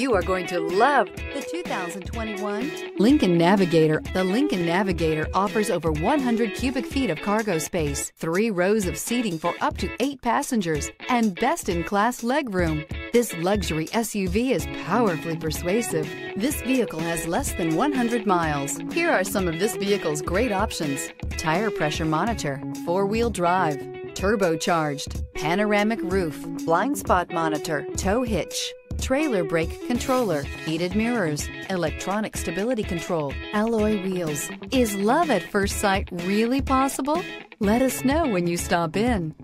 You are going to love the 2021 Lincoln Navigator. The Lincoln Navigator offers over 100 cubic feet of cargo space, three rows of seating for up to eight passengers, and best-in-class legroom. This luxury SUV is powerfully persuasive. This vehicle has less than 100 miles. Here are some of this vehicle's great options. Tire pressure monitor, four-wheel drive, turbocharged, panoramic roof, blind spot monitor, tow hitch, trailer brake controller, heated mirrors, electronic stability control, alloy wheels. Is love at first sight really possible? Let us know when you stop in.